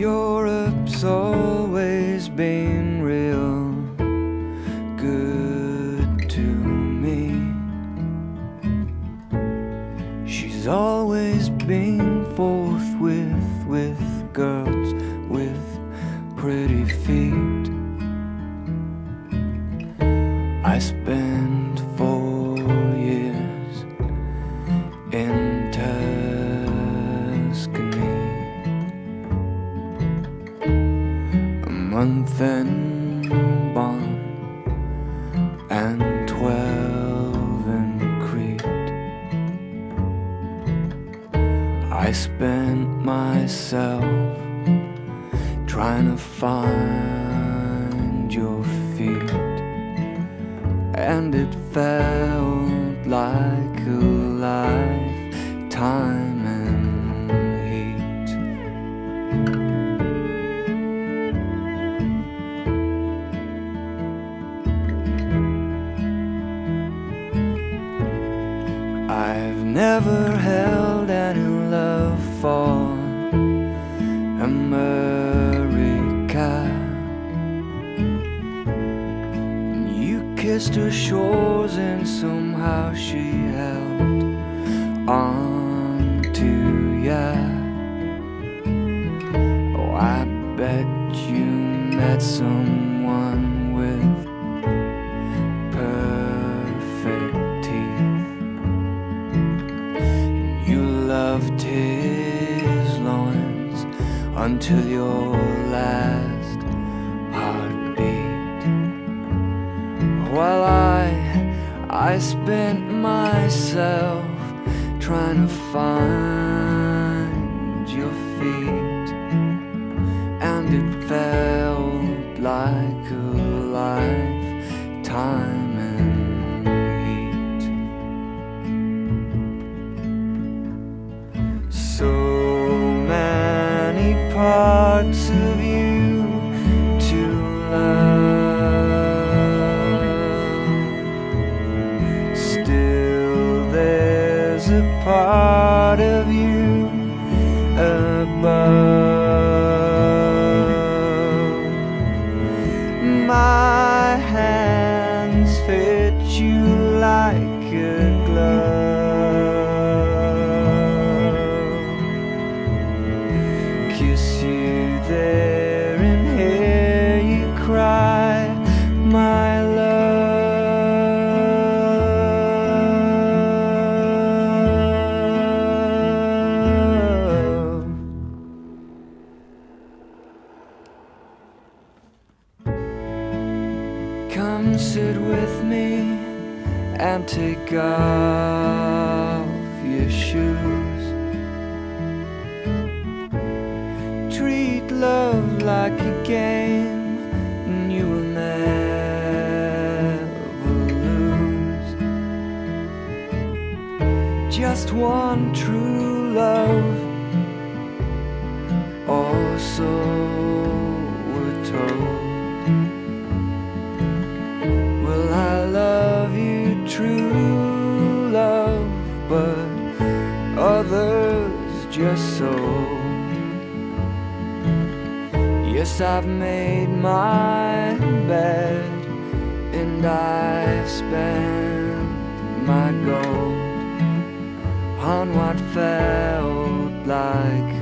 Europe's always been real good to me. She's always been forthwith with girls with pretty feet. I spent in Bonn, and twelve in Crete. I spent myself trying to find your feet and it felt like a lifetime I've never held any love for America. You kissed her shores and somehow she held on to ya. Oh, I bet you met someone until your last heartbeat. While I, I spent myself trying to find your feet, parts of you to love. Still, there's a part of you above. My Come sit with me and take off your shoes. Treat love like a game, and you will never lose. Just one true love, others just so. Yes, I've made my bed and I've spent my gold on what felt like